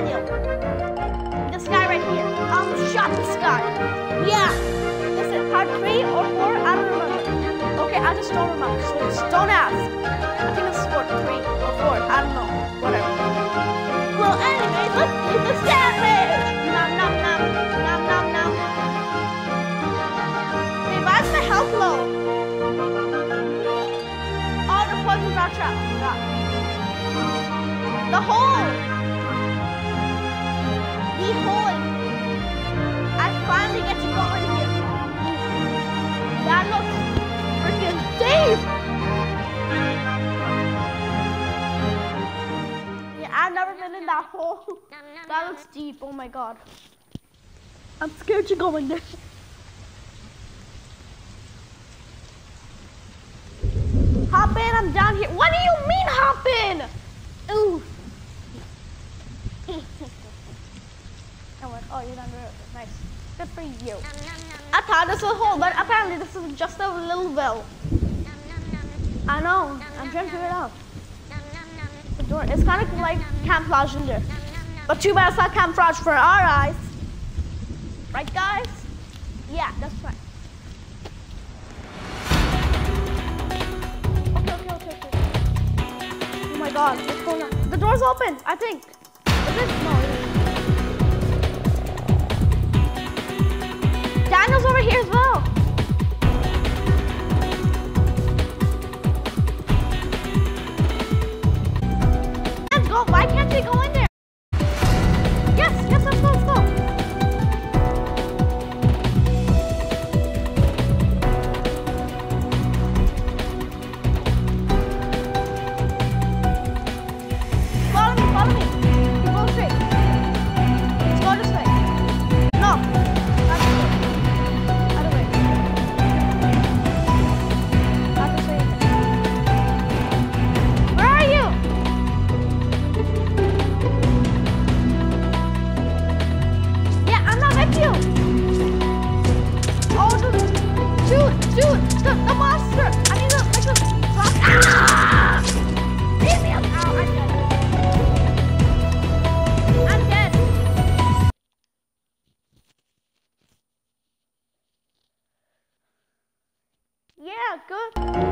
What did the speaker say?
Daniel. This guy right here. Um, shot this guy. Yeah. Listen, part three or four, I don't remember. Okay, I just don't remember. So just don't ask. I think it's part three or four. I don't know. Whatever. Well, anyways, let's eat the sandwich. Nom nom nom nom nom nom. Hey, why is my health low? All the poisons are trapped. The hole. The hole. I finally get to go in here. That looks freaking deep. Yeah, I've never been in that hole. That looks deep. Oh my god. I'm scared to go in there. Hop in, I'm down here. What do you mean hop in? Ooh. What? you're down. Nice. Good for you. I thought this was a hole, but apparently this is just a little well. I know. I'm trying to figure it out. The door. It's kind of like camouflage in there. But too bad it's not camouflage for our eyes. Right, guys? Yeah, that's right. Okay, okay, okay, okay. Oh my god, what's going on? The door's open, I think. Is it? No, Yeah, good.